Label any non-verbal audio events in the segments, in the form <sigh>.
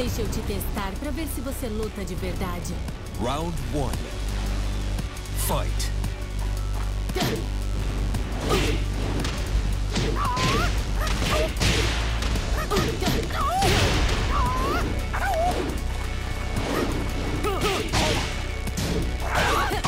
Deixa eu te testar pra ver se você luta de verdade. Round one. Fight. <laughs>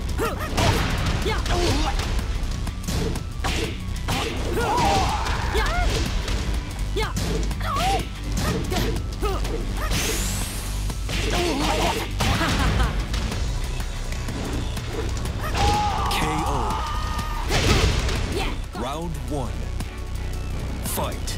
KO. Round one. Fight.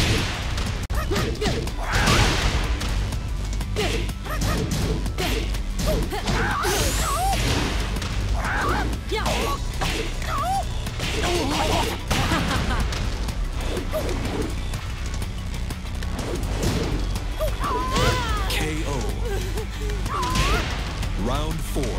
Round four.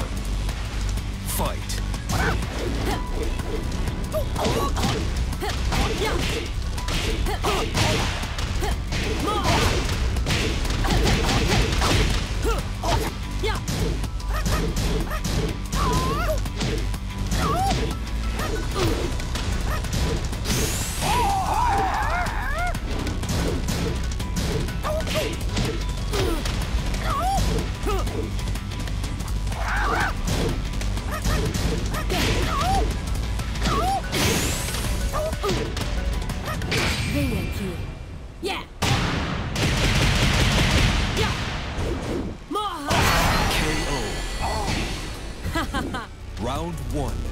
Round one.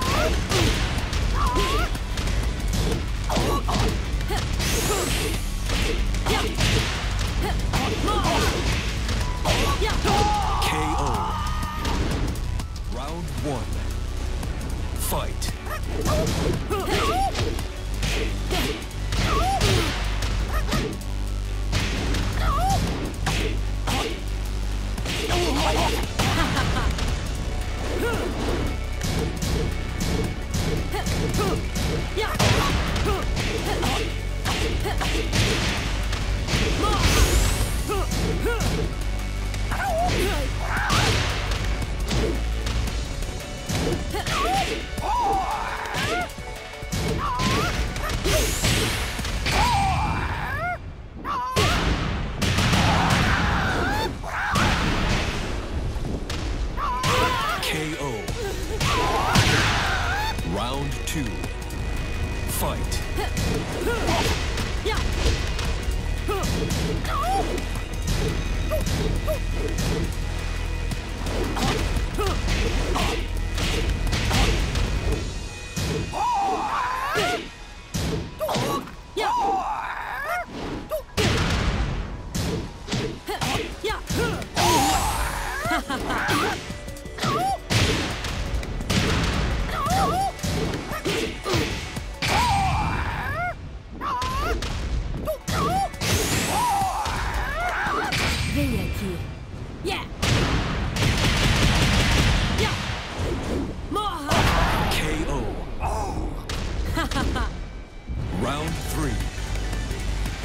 Huh? Fight. Ha ha ha!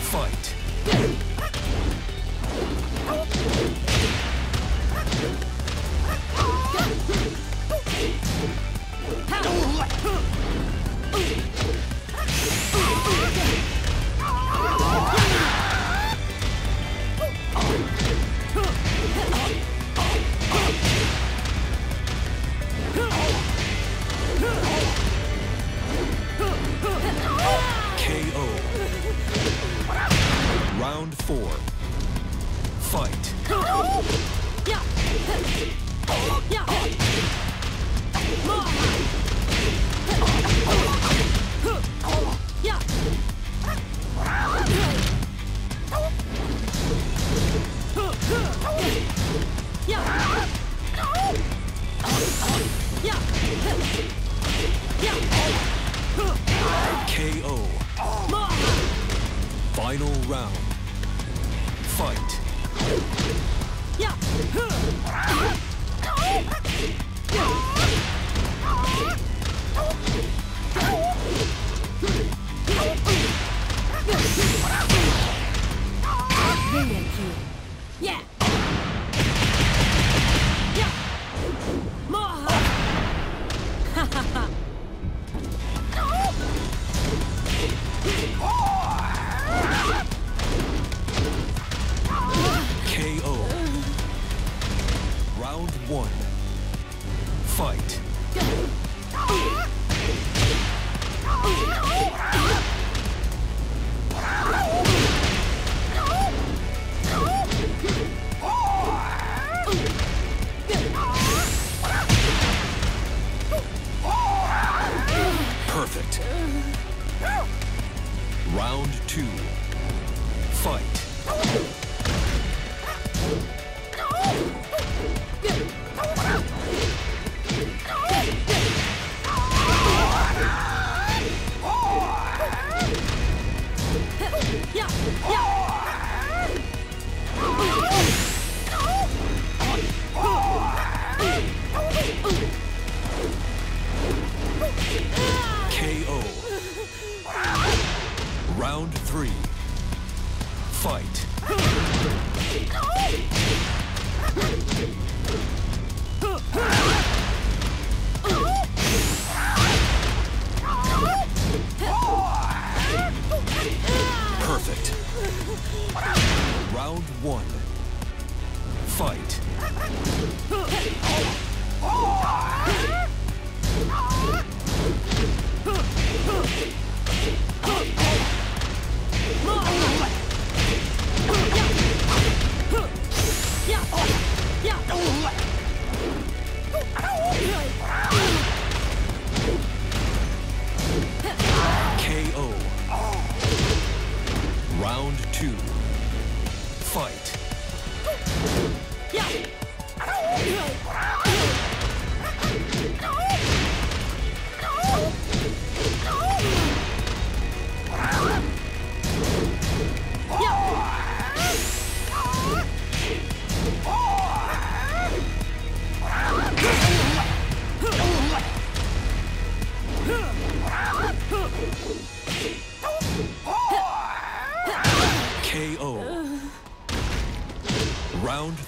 Fight!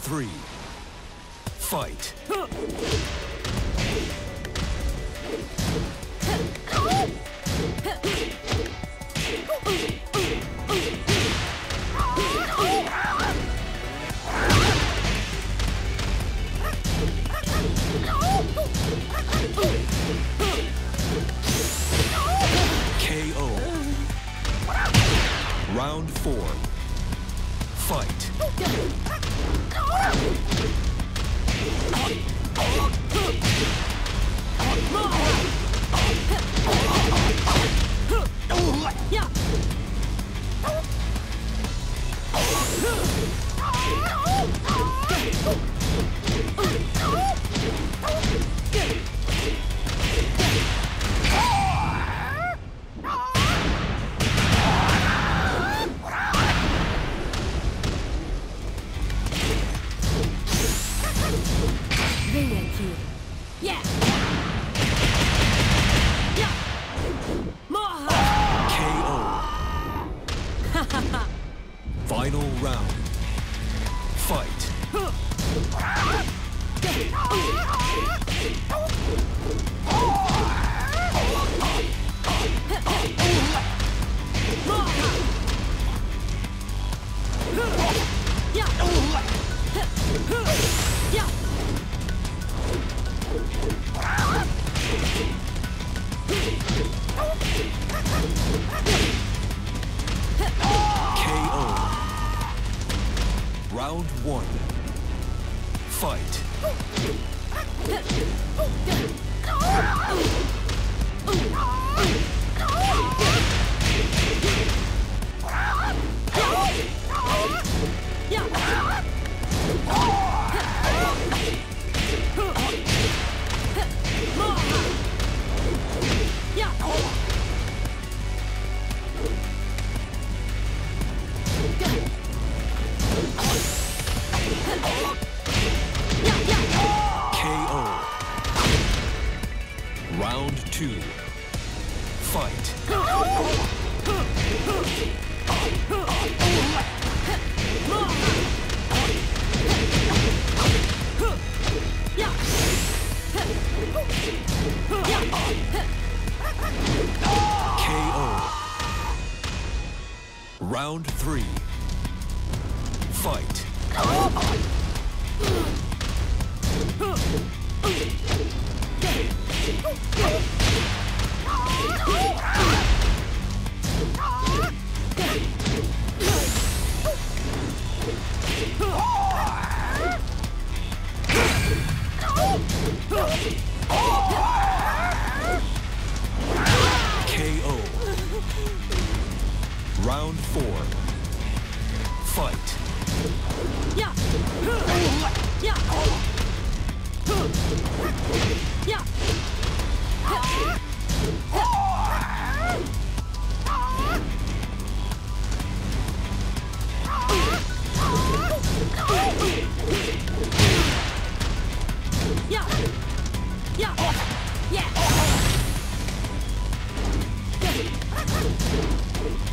three, fight. <laughs>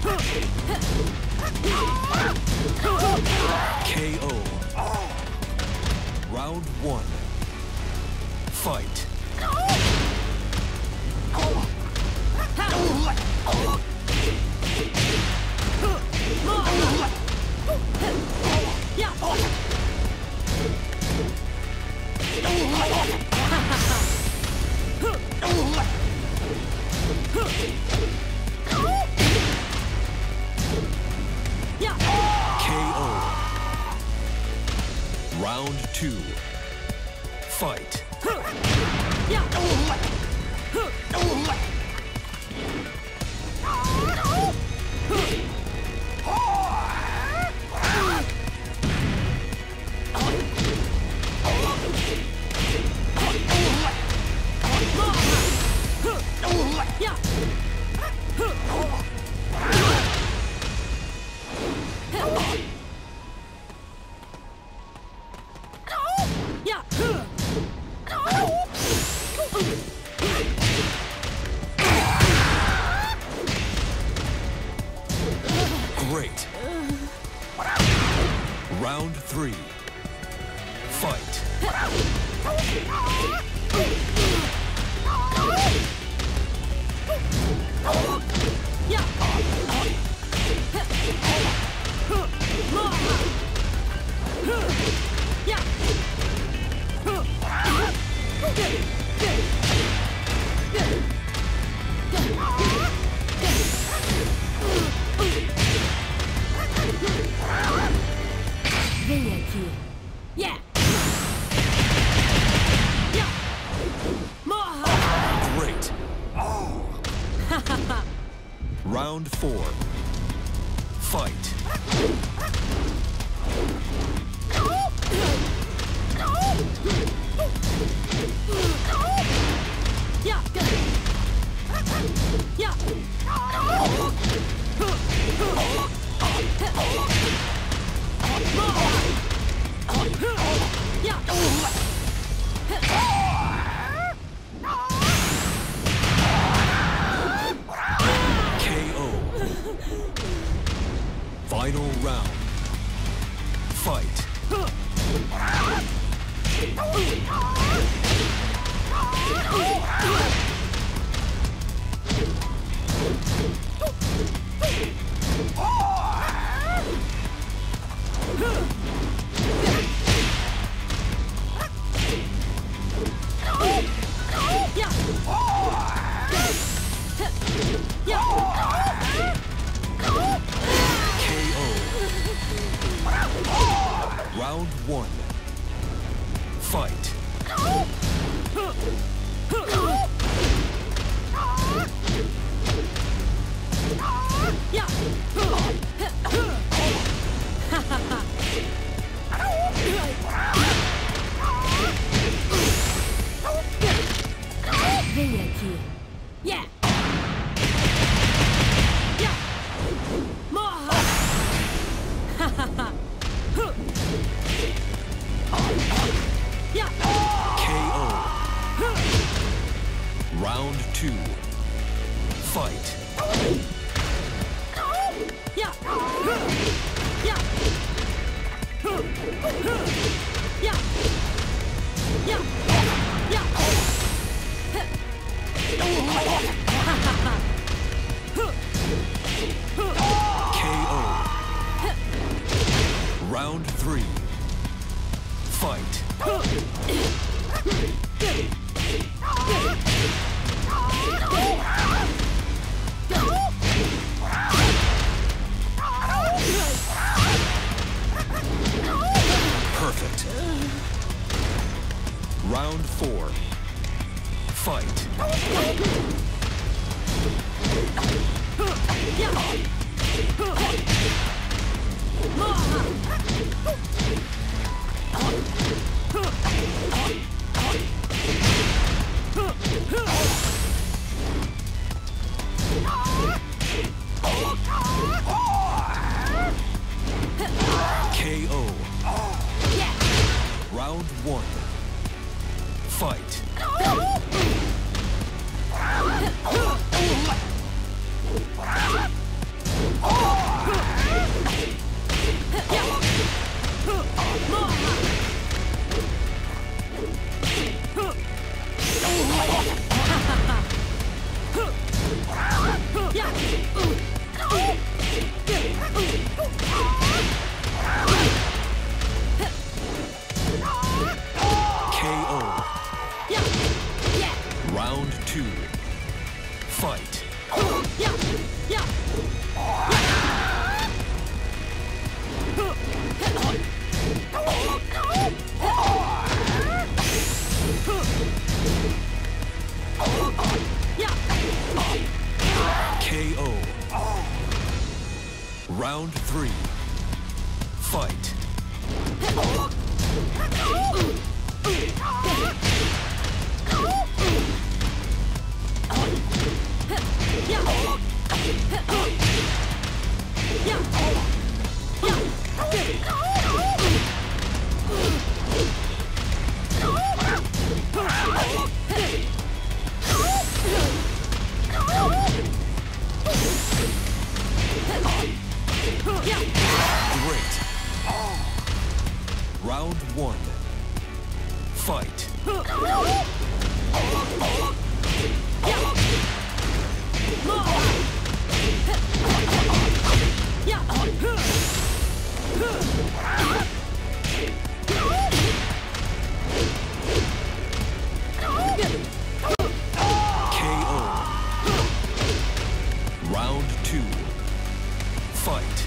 KO. Round one. Fight. Huh! <laughs> Round two. Fight. Oh one. Fight. Huh! fight.